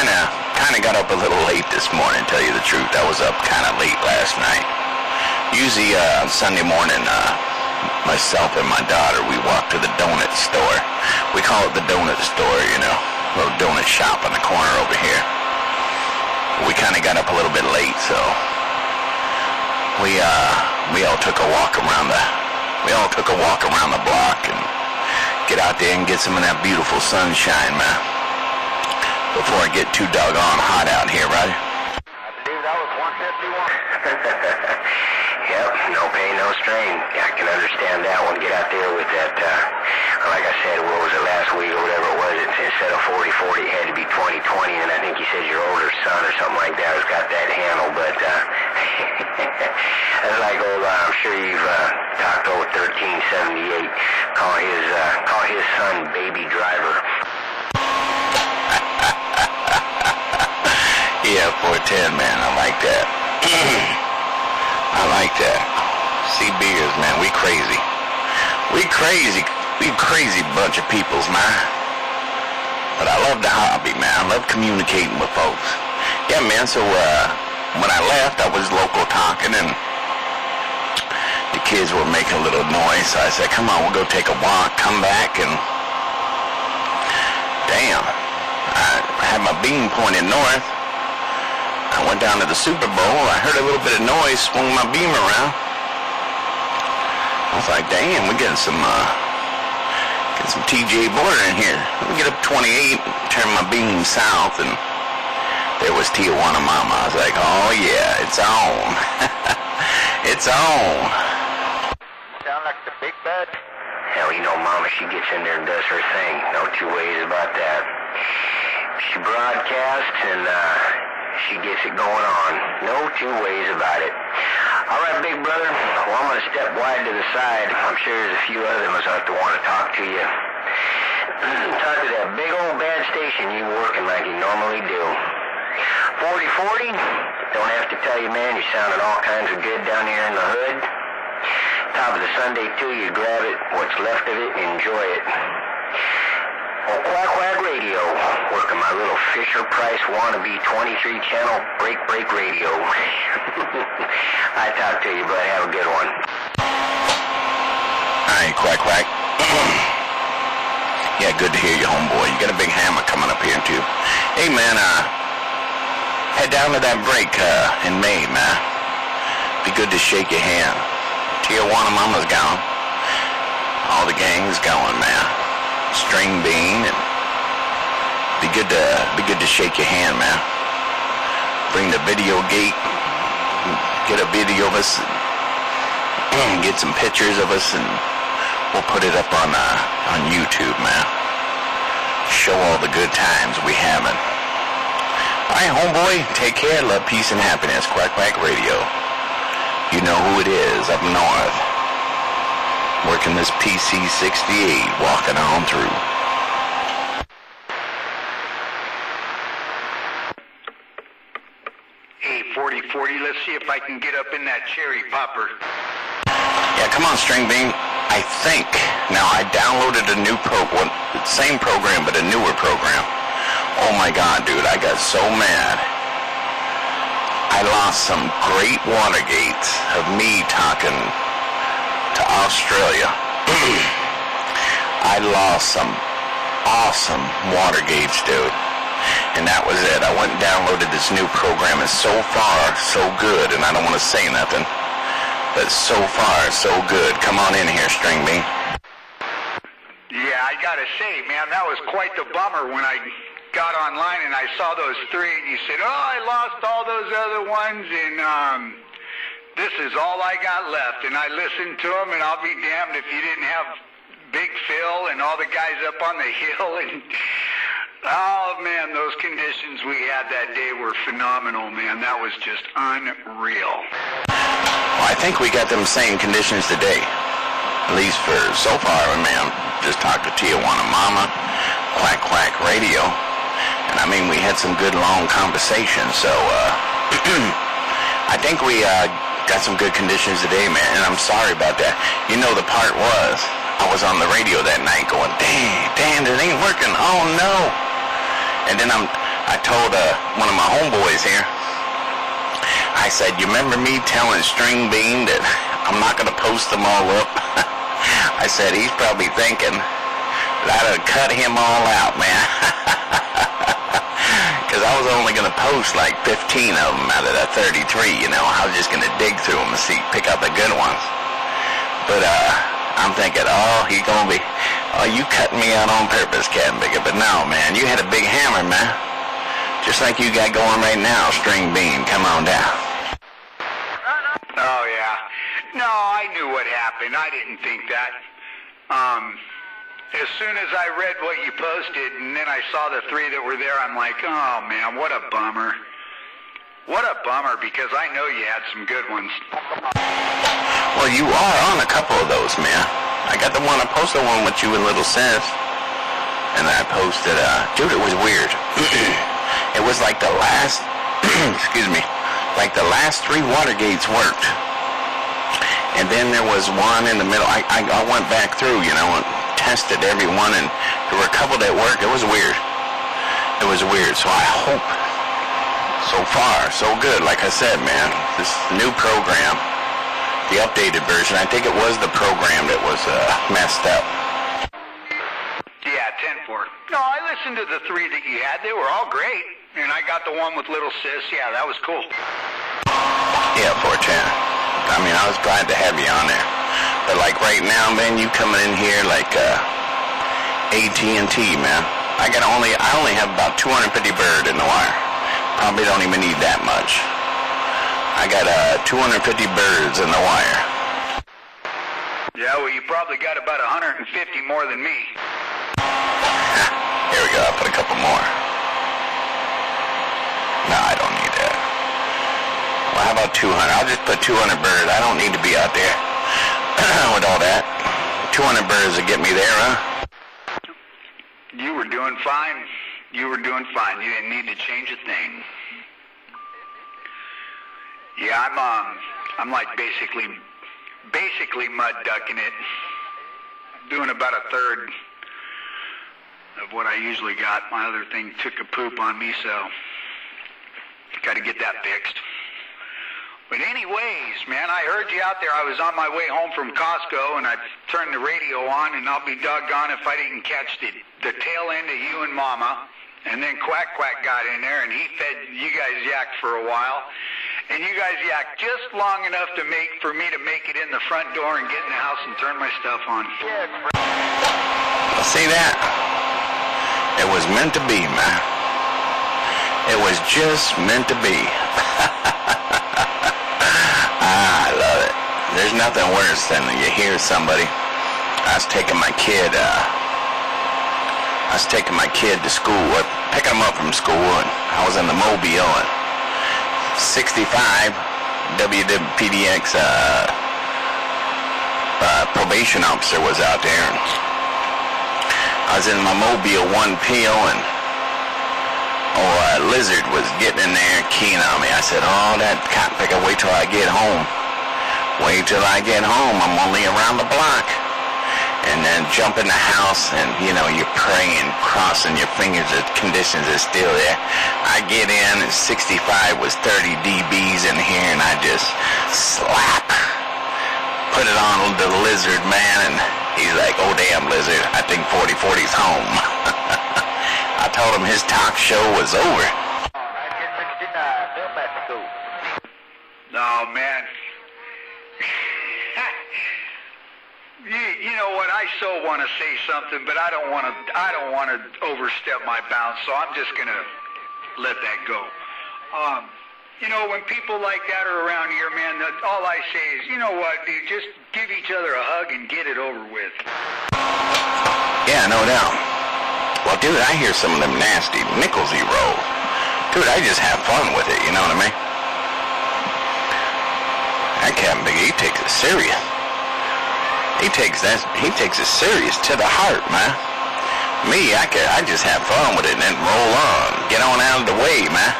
kind of kind of got up a little late this morning. Tell you the truth, I was up kind of late last night. Usually uh, Sunday morning, uh, myself and my daughter we walk to the donut store. We call it the donut store, you know, little donut shop on the corner over here. We kind of got up a little bit late, so we uh, we all took a walk around the we all took a walk around the block and get out there and get some of that beautiful sunshine, man. Before it get too doggone hot out here, right? I believe that was 151. yep, no pain, no strain. I can understand that one. Get out there with that, uh, like I said, what was it last week or whatever it was, it, instead of 40-40, it had to be 20-20, and I think you said your older son or something like that has got that handle, but uh, like old, uh, I'm sure you've uh, talked old 1378, call his, uh, call his son Baby Driver. Yeah, 410, man. I like that. I like that. See beers, man. We crazy. We crazy. We crazy bunch of peoples, man. But I love the hobby, man. I love communicating with folks. Yeah, man. So uh, when I left, I was local talking, and the kids were making a little noise. So I said, "Come on, we'll go take a walk." Come back, and damn, I had my beam pointed north. I went down to the Super Bowl. I heard a little bit of noise, swung my beam around. I was like, damn, we're getting some, uh, getting some TJ border in here. Let me get up 28, turn my beam south, and there was Tijuana Mama. I was like, oh yeah, it's on. it's on. Sound like the big bad? Hell, you know, Mama, she gets in there and does her thing. No two ways about that. She broadcasts and, uh, she gets it going on. No two ways about it. All right, big brother. Well, I'm going to step wide to the side. I'm sure there's a few other ones out there want to talk to you. talk to that big old bad station you working like you normally do. 4040, don't have to tell you, man, you're sounding all kinds of good down here in the hood. Top of the Sunday, too, you grab it, what's left of it, enjoy it. Oh, Quack Quack Radio, my little Fisher Price wannabe 23 channel break break radio. I talk to you, bud. Have a good one. Right, quack, quack. yeah, good to hear you, homeboy. You got a big hammer coming up here, too. Hey, man, uh, head down to that break, uh, in May, man. Be good to shake your hand. Tijuana Mama's gone. All the gang's going, man. String bean and be good to be good to shake your hand, man. Bring the video gate. Get a video of us. And get some pictures of us, and we'll put it up on uh, on YouTube, man. Show all the good times we having. All right, homeboy. Take care. Love, peace, and happiness. Quack Quack Radio. You know who it is up north. Working this PC-68, walking on through. Hey, 4040, let's see if I can get up in that cherry popper. Yeah, come on, String Bean. I think. Now, I downloaded a new program, same program, but a newer program. Oh my God, dude, I got so mad. I lost some great Watergates of me talking to Australia. I lost some awesome Watergates, dude. And that was it. I went and downloaded this new program. It's so far so good, and I don't want to say nothing. But so far, so good. Come on in here, String Bean. Yeah, I gotta say, man, that was quite the bummer when I got online and I saw those three and you said, oh, I lost all those other ones and, um, this is all I got left. And I listened to them and I'll be damned if you didn't have Big Phil and all the guys up on the hill and, oh man, those conditions we had that day were phenomenal, man. That was just unreal. Well, I think we got them same conditions today. At least for so far. I just talked to Tijuana Mama, Quack Quack Radio. And I mean, we had some good long conversations. So, uh, I think we, uh, got some good conditions today, man. And I'm sorry about that. You know, the part was, I was on the radio that night going, dang, dang, it ain't working. Oh no. And then I'm, I told uh, one of my homeboys here, I said, you remember me telling String Bean that I'm not going to post them all up? I said, he's probably thinking that I'd cut him all out, man. Because I was only going to post like 15 of them out of that 33, you know. I was just going to dig through them and see, pick out the good ones. But uh, I'm thinking, oh, he's going to be, oh, you cut me out on purpose, Captain Bigger. But no, man, you had a big hammer, man. Just like you got going right now, String Bean. Come on down. Oh, yeah. No, I knew what happened. I didn't think that. Um, as soon as I read what you posted and then I saw the three that were there, I'm like, oh, man, what a bummer. What a bummer because I know you had some good ones. Well, you are on a couple of those, man. I got the one, I posted one with you and Little Sis. And I posted, uh, dude, it was weird. it was like the last, excuse me, like the last three Watergates worked. And then there was one in the middle. I, I, I went back through, you know, and tested every one, and there were a couple that worked. It was weird. It was weird. So I hope, so far, so good. Like I said, man, this new program, the updated version, I think it was the program that was uh, messed up. Yeah, 10-4. No, I listened to the three that you had. They were all great. And I got the one with Little Sis. Yeah, that was cool. Yeah, 410. I mean, I was glad to have you on there. But like right now, man, you coming in here like uh, AT&T, man. I got only, I only have about 250 bird in the wire. Probably don't even need that much. I got uh, 250 birds in the wire. Yeah, well, you probably got about 150 more than me. Here we go. I'll put a couple more. No, I don't need that. Well, how about 200? I'll just put 200 birds. I don't need to be out there with all that. 200 birds to get me there, huh? You were doing fine. You were doing fine. You didn't need to change a thing. Yeah, I'm um, I'm like basically, basically mud ducking it. Doing about a third of what I usually got. My other thing took a poop on me, so got to get that fixed. But anyways, man, I heard you out there. I was on my way home from Costco, and I turned the radio on, and I'll be doggone if I didn't catch the, the tail end of you and Mama. And then Quack Quack got in there, and he fed you guys yak for a while. And you guys yak just long enough to make for me to make it in the front door and get in the house and turn my stuff on. See that? It was meant to be, man. It was just meant to be. ah, I love it. There's nothing worse than you hear somebody. I was taking my kid, uh, I was taking my kid to school, picking him up from school, and I was in the Mobile, and 65 WWPDX, uh, uh, probation officer was out there. I was in my Mobile one peel, and oh, a lizard was getting in there keen on me. I said, oh, that cotton picker, wait till I get home. Wait till I get home. I'm only around the block. And then jump in the house, and you know, you're praying, crossing your fingers, the conditions are still there. I get in, and 65 was 30 dBs in here, and I just slap. Put it on the lizard, man, and he's like, oh, damn, lizard, I think 4040's home. I told him his talk show was over. Oh man. You, you know what? I so want to say something, but I don't want to. I don't want to overstep my bounds, so I'm just gonna let that go. Um, you know, when people like that are around here, man, that, all I say is, you know what, dude, just give each other a hug and get it over with. Yeah, no doubt. Well, dude, I hear some of them nasty nickels he roll. Dude, I just have fun with it, you know what I mean? That Captain Big E takes it serious. He takes that he takes it serious to the heart, man. Me, I can I just have fun with it and roll on. Get on out of the way, man.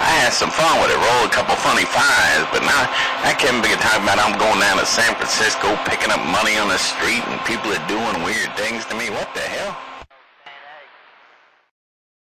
I had some fun with it, roll a couple funny fives, but now I can't be talking about I'm going down to San Francisco picking up money on the street and people are doing weird things to me. What the hell?